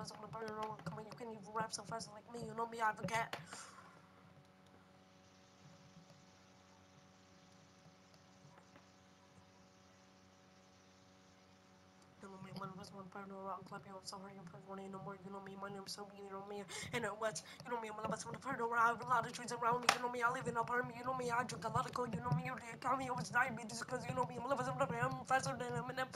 best on the paranormal. Come on, you can even rap so fast like me. You know me, I forget. One was one paranormal. I'm clapping. I'm sorry, I'm playing no more. You know me, my name's so mean, you know me. And it was, you know me, I'm the best on the paranormal. I have a lot of trees around me. You know me, I live in a apartment. You know me, I drink a lot of coke. You know me, you can't me always diabetes because you know me, I'm the best to the I'm faster than Eminem.